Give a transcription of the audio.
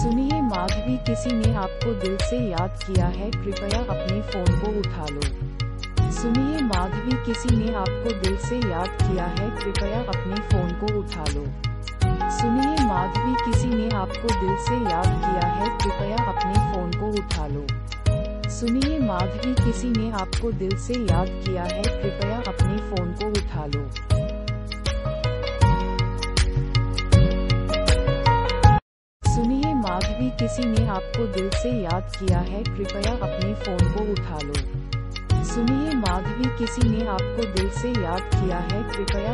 सुनिए, माधवी किसी ने आपको दिल से याद किया है, कृपया अपने फ़ोन को उठा लो। सुनिए, माधवी किसी ने आपको दिल से याद किया है, कृपया अपने फ़ोन को उठा लो। सुनिए, माधवी किसी ने आपको दिल से याद किया है, कृपया अपने फ़ोन को उठा लो। सुनिए, माधवी किसी ने आपको दिल से याद किया है, कृपया अपने माधवी किसी ने आपको दिल से याद किया है, कृपया अपने फ़ोन को उठा लो। सुनिए माधवी किसी ने आपको दिल से याद किया है, कृपया